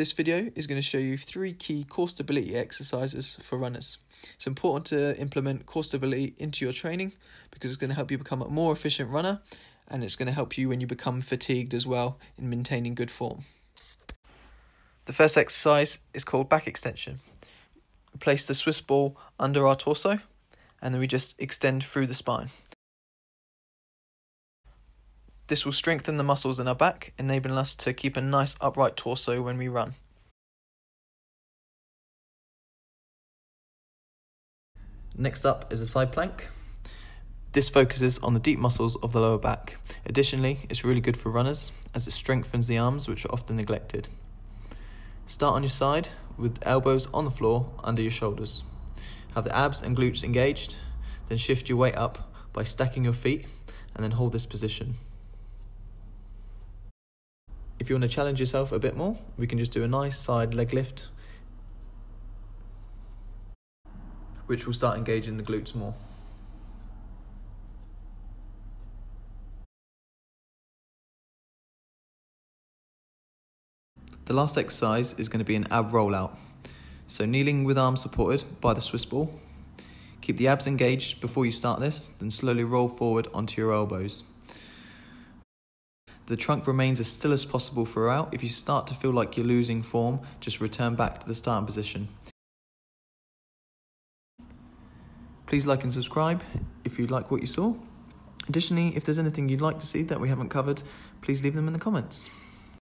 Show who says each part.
Speaker 1: This video is going to show you three key core stability exercises for runners. It's important to implement core stability into your training because it's going to help you become a more efficient runner and it's going to help you when you become fatigued as well in maintaining good form. The first exercise is called back extension. We place the Swiss ball under our torso and then we just extend through the spine. This will strengthen the muscles in our back, enabling us to keep a nice upright torso when we run. Next up is a side plank. This focuses on the deep muscles of the lower back. Additionally, it's really good for runners as it strengthens the arms, which are often neglected. Start on your side with elbows on the floor under your shoulders. Have the abs and glutes engaged, then shift your weight up by stacking your feet and then hold this position. If you want to challenge yourself a bit more, we can just do a nice side leg lift, which will start engaging the glutes more. The last exercise is going to be an ab rollout. So kneeling with arms supported by the Swiss ball. Keep the abs engaged before you start this, then slowly roll forward onto your elbows. The trunk remains as still as possible throughout. If you start to feel like you're losing form, just return back to the starting position. Please like and subscribe if you like what you saw. Additionally, if there's anything you'd like to see that we haven't covered, please leave them in the comments.